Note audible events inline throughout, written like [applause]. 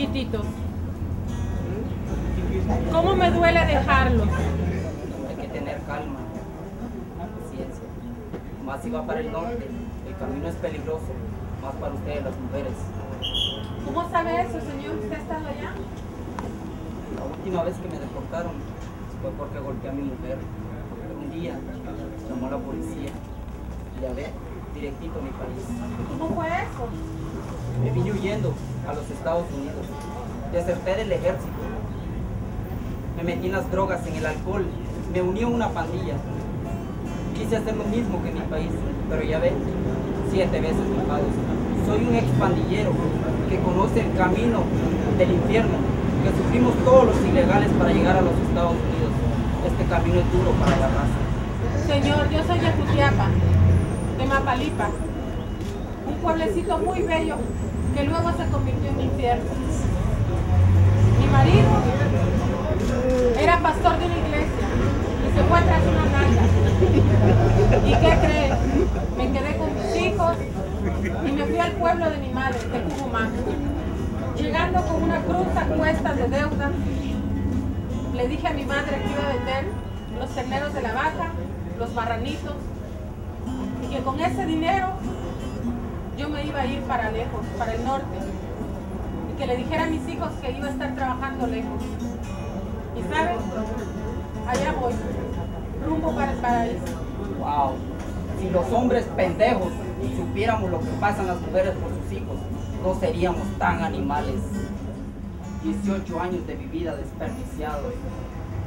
chiquititos. ¿Cómo me duele dejarlos? Hay que tener calma, paciencia. Más si va para el norte, el camino es peligroso, más para ustedes las mujeres. ¿Cómo sabe eso, señor? ¿Usted ha estado allá? La última vez que me deportaron fue porque golpeé a mi mujer. Un día llamó la policía y ya ve, directito a mi país. ¿Cómo fue eso? Me vine huyendo a los Estados Unidos. Deserté del ejército. Me metí en las drogas, en el alcohol. Me uní a una pandilla. Quise hacer lo mismo que en mi país, pero ya ven, siete veces culpados. Soy un expandillero que conoce el camino del infierno, que sufrimos todos los ilegales para llegar a los Estados Unidos. Este camino es duro para la raza. Señor, yo soy de Jutiapa, de Mapalipa, un pueblecito muy bello que luego se convirtió en infierno. Mi marido era pastor de una iglesia y se fue tras una nalga. ¿Y qué cree? Me quedé con mis hijos y me fui al pueblo de mi madre, de Cucumán. Llegando con una cruz a cuestas de deuda, le dije a mi madre que iba a vender los terneros de la vaca, los barranitos, y que con ese dinero yo me iba a ir para lejos, para el norte, y que le dijera a mis hijos que iba a estar trabajando lejos. Y saben, allá voy, rumbo para el paraíso. Wow. Si los hombres pendejos supiéramos lo que pasan las mujeres por sus hijos, no seríamos tan animales. 18 años de mi vida desperdiciados.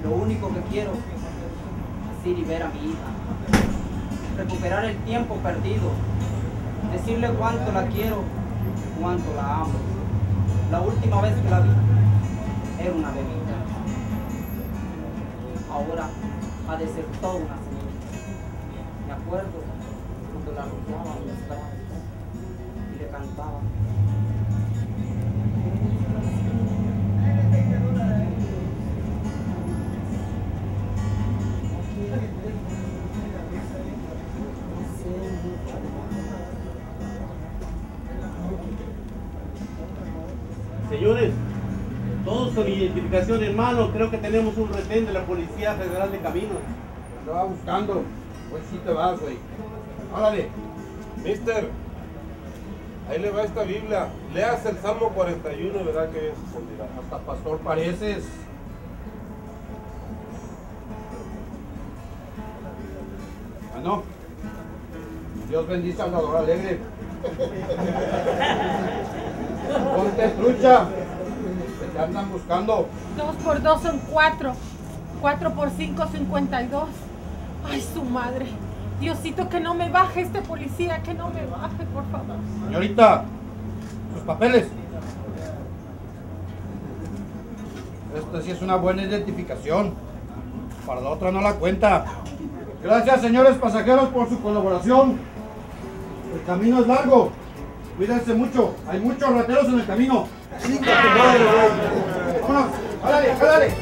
Lo único que quiero es ir y ver a mi hija. Recuperar el tiempo perdido. Decirle cuánto la quiero, cuánto la amo. La última vez que la vi era una bebita. Ahora ha de ser toda una señorita. Me acuerdo cuando la las brazos y le cantaba. Señores, todos con identificación en mano, creo que tenemos un retén de la Policía Federal de Caminos. Lo va buscando. Pues sí te vas, güey. Órale. Mister, ahí le va esta Biblia. Leas el Salmo 41, ¿verdad que es? Hasta pastor pareces. Ah, no. Dios bendice al dador alegre. [laughs] Ponte trucha. Te andan buscando. Dos por dos son cuatro. Cuatro por cinco, cincuenta y dos. Ay, su madre. Diosito, que no me baje este policía, que no me baje, por favor. Señorita, sus papeles. Esta sí es una buena identificación. Para la otra no la cuenta. Gracias, señores pasajeros, por su colaboración. El camino es largo. Cuídense mucho. Hay muchos rateros en el camino. Vámonos. Jálale, jálale.